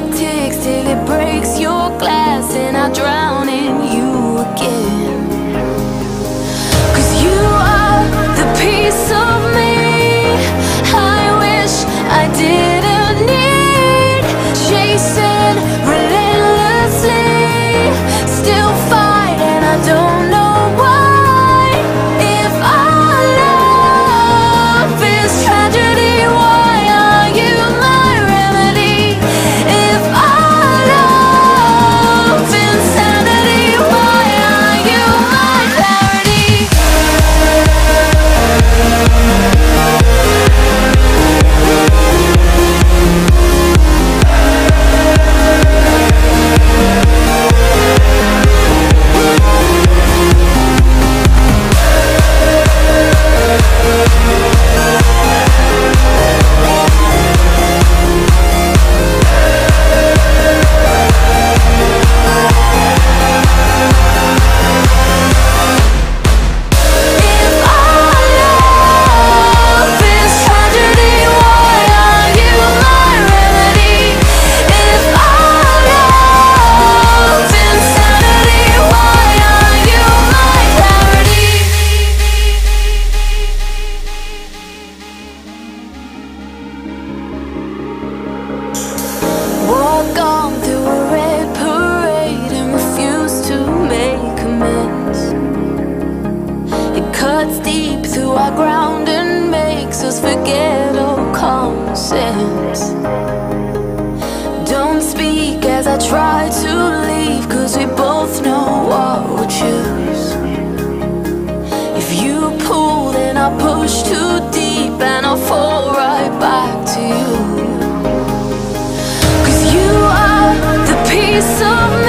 clock ticks till it breaks your glass and I drown in you again. Cause you ground and makes us forget all common sense. Don't speak as I try to leave, cause we both know what we'll choose. If you pull, then I'll push too deep and I'll fall right back to you. Cause you are the piece of